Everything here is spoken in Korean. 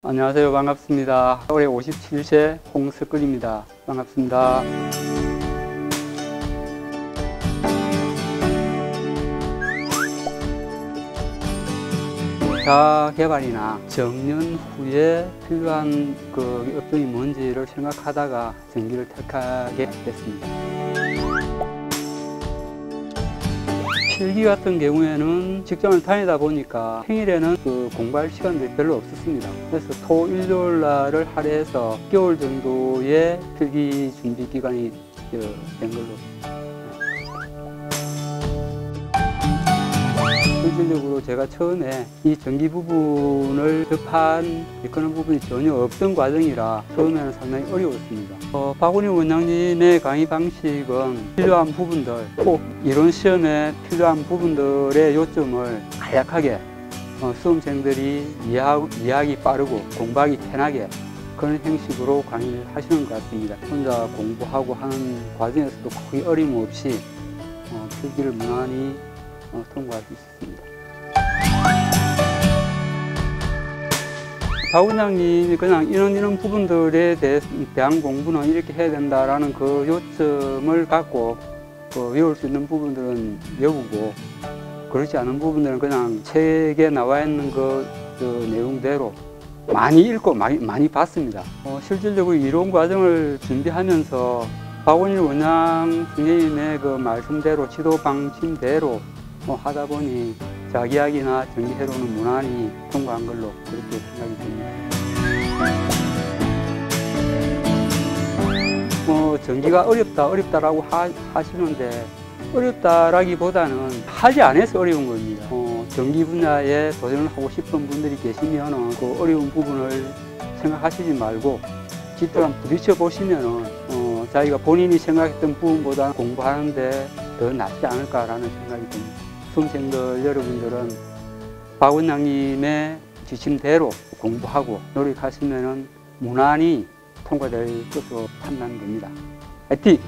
안녕하세요. 반갑습니다. 올해 57세 홍석근입니다. 반갑습니다. 자개발이나 정년 후에 필요한 그 업종이 뭔지를 생각하다가 전기를 택하게 됐습니다. 필기 같은 경우에는 직장을 다니다 보니까 평일에는 그 공부할 시간들이 별로 없었습니다. 그래서 토, 일요일 날을 할애해서 6개월 정도의 필기 준비 기간이 어, 된 걸로. 실질적으로 제가 처음에 이 전기 부분을 접한 그런 부분이 전혀 없던 과정이라 처음에는 상당히 어려웠습니다. 어, 박은희 원장님의 강의 방식은 필요한 부분들, 꼭 이론 시험에 필요한 부분들의 요점을 간략하게 어, 수험생들이 이해하기 빠르고 공부하기 편하게 그런 형식으로 강의를 하시는 것 같습니다. 혼자 공부하고 하는 과정에서도 거의 어림없이 어, 필기를 무난히 어, 통과할 수 있었습니다. 박 원장님이 그냥 이런 이런 부분들에 대한 공부는 이렇게 해야 된다라는 그 요점을 갖고 그 외울 수 있는 부분들은 외우고 그렇지 않은 부분들은 그냥 책에 나와 있는 그, 그 내용대로 많이 읽고 많이, 많이 봤습니다. 어, 실질적으로 이론 과정을 준비하면서 박원일 원장 선생님의 그 말씀대로 지도 방침대로 뭐 하다 보니 자기학이나 전기회로는 무난히 통과한 걸로 그렇게 생각이 듭니다. 뭐 전기가 어렵다 어렵다라고 하, 하시는데 어렵다라기보다는 하지 않아서 어려운 겁니다. 어, 전기 분야에 도전을 하고 싶은 분들이 계시면 그 어려운 부분을 생각하시지 말고 직접 부딪혀 보시면은 어, 자기가 본인이 생각했던 부분보다 공부하는데 더 낫지 않을까라는 생각이 듭니다. 수험생들 여러분들은 박 원장님의 지침대로 공부하고 노력하시면은 무난히 통과될 것으로 판단됩니다. 화이팅!